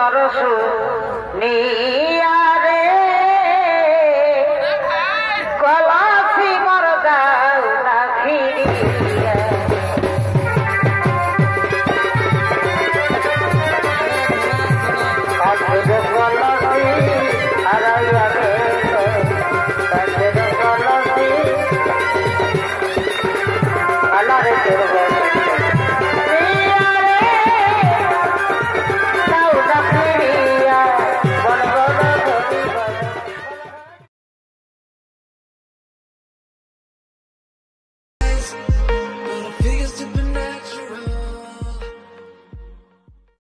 সরস নী